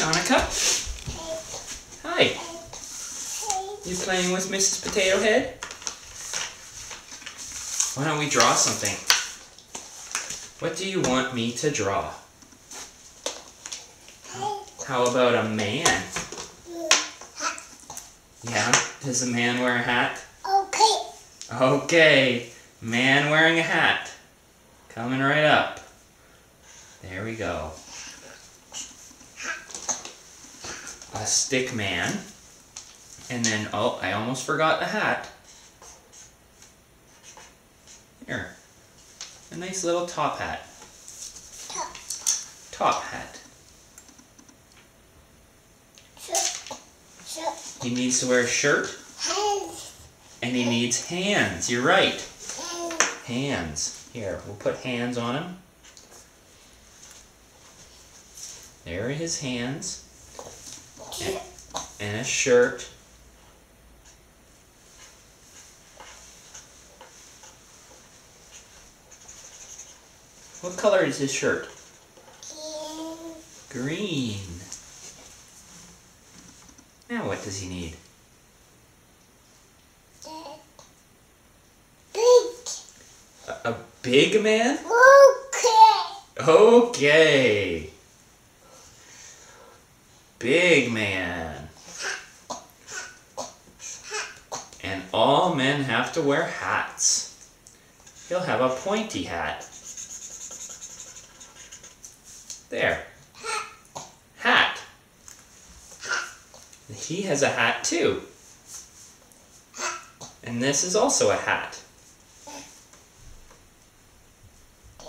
Monica. Hi. You playing with Mrs. Potato Head? Why don't we draw something? What do you want me to draw? How about a man? Yeah, does a man wear a hat? Okay. Okay, man wearing a hat. Coming right up. There we go. A stick man. And then, oh, I almost forgot the hat. Here. A nice little top hat. Top. Hat. He needs to wear a shirt and he needs hands. You're right. Hands. Hands. Here, we'll put hands on him. There are his hands. And, and a shirt. What color is his shirt? Green. Now what does he need? Big. A, a big man? Okay. Okay. Big man. And all men have to wear hats. He'll have a pointy hat. There. Hat. He has a hat too. And this is also a hat.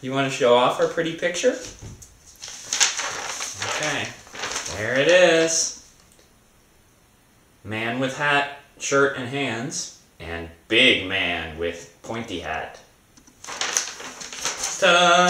You want to show off our pretty picture? Okay, there it is. Man with hat, shirt, and hands, and big man with pointy hat. Ta-da!